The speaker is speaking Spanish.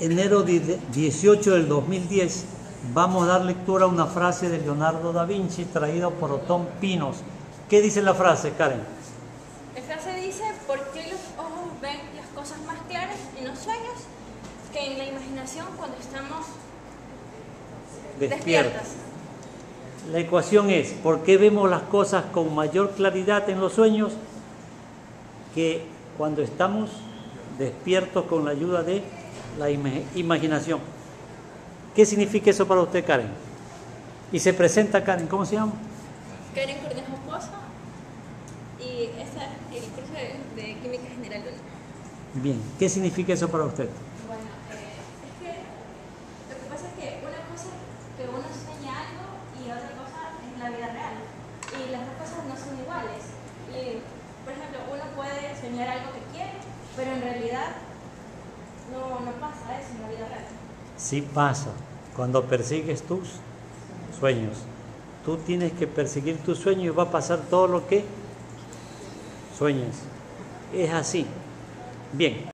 enero 18 del 2010 vamos a dar lectura a una frase de Leonardo da Vinci traída por Otón Pinos. ¿Qué dice la frase, Karen? La frase dice, ¿por qué los ojos ven las cosas más claras en los sueños que en la imaginación cuando estamos despiertas? La ecuación es, ¿por qué vemos las cosas con mayor claridad en los sueños que cuando estamos despiertos con la ayuda de la imaginación? ¿Qué significa eso para usted, Karen? Y se presenta Karen, ¿cómo se llama? Karen Cornejo Pozo y ese es el curso de, Química General 1. Bien, ¿qué significa eso para usted? Bueno, eh, es que lo que pasa es que una cosa es que uno sueña algo y otra cosa es la vida real. Y las dos cosas no son iguales. Y, por ejemplo, uno puede soñar algo que quiere, pero en realidad no, no pasa eso en la vida real. Sí pasa cuando persigues tus sueños. Tú tienes que perseguir tus sueños y va a pasar todo lo que sueñes. Es así. Bien.